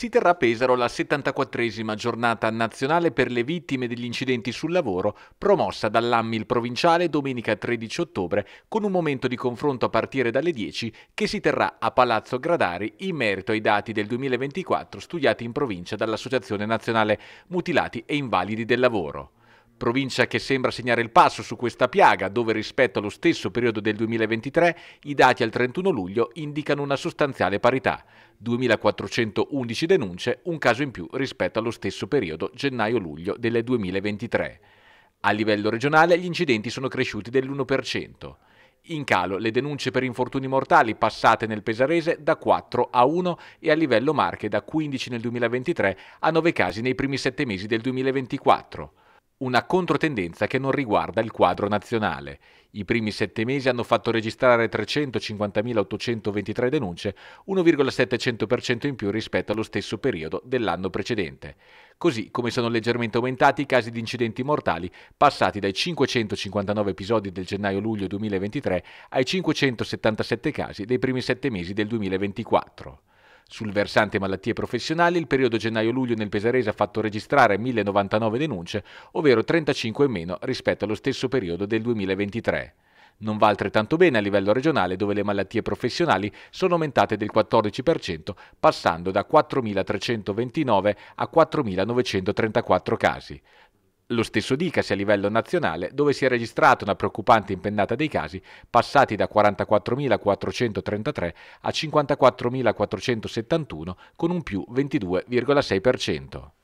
si terrà a Pesaro la 74esima giornata nazionale per le vittime degli incidenti sul lavoro, promossa dall'Ammil provinciale domenica 13 ottobre, con un momento di confronto a partire dalle 10 che si terrà a Palazzo Gradari in merito ai dati del 2024 studiati in provincia dall'Associazione Nazionale Mutilati e Invalidi del Lavoro provincia che sembra segnare il passo su questa piaga, dove rispetto allo stesso periodo del 2023 i dati al 31 luglio indicano una sostanziale parità, 2.411 denunce, un caso in più rispetto allo stesso periodo gennaio-luglio del 2023. A livello regionale gli incidenti sono cresciuti dell'1%. In calo le denunce per infortuni mortali passate nel Pesarese da 4 a 1 e a livello Marche da 15 nel 2023 a 9 casi nei primi 7 mesi del 2024 una controtendenza che non riguarda il quadro nazionale. I primi sette mesi hanno fatto registrare 350.823 denunce, 1,7% in più rispetto allo stesso periodo dell'anno precedente. Così come sono leggermente aumentati i casi di incidenti mortali, passati dai 559 episodi del gennaio-luglio 2023 ai 577 casi dei primi sette mesi del 2024. Sul versante malattie professionali, il periodo gennaio-luglio nel Pesarese ha fatto registrare 1099 denunce, ovvero 35 in meno rispetto allo stesso periodo del 2023. Non va altrettanto bene a livello regionale dove le malattie professionali sono aumentate del 14%, passando da 4.329 a 4.934 casi. Lo stesso dicasi a livello nazionale, dove si è registrata una preoccupante impennata dei casi, passati da 44.433 a 54.471, con un più 22,6%.